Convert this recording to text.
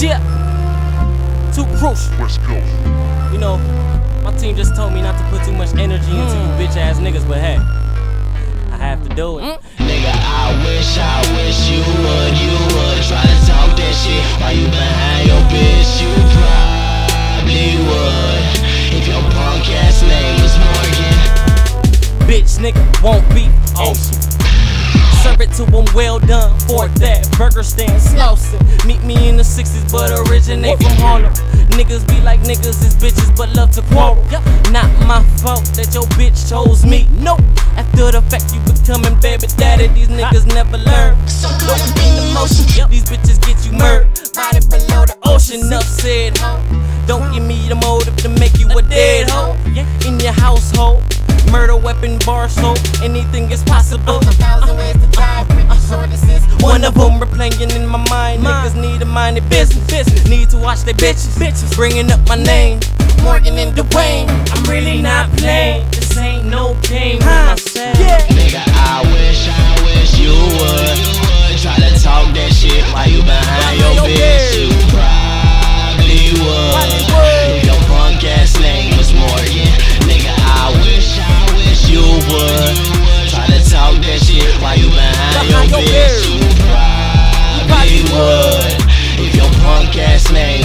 Shit. 2Crucial. West Coast. You know, my team just told me not to put too much energy into you hmm. bitch ass niggas, but hey, I have to do it. Hmm. Nigga, I wish, I wish you would, you would try to talk that shit while you behind your bitch. You probably would if your punk ass name was Morgan. Bitch nigga won't be awesome. Serve it to them well done for that burger stand Slauson. Meet me in the 60s, but originate from Harlem. Niggas be like niggas is bitches, but love to quarrel. Not my fault that your bitch chose me. Nope. After the fact, you becoming baby daddy. These niggas never learn. So don't be in motion. These bitches get you murdered. Body below the ocean, enough said. Murder weapon, bar soap, anything is possible. thousand ways to die, pretty sure this is One of them replaying in my mind. Niggas need to mind their business. business. Need to watch their bitches. bitches. Bringing up my name. Morgan and Dwayne. I'm really not playing. This ain't no punk ass name.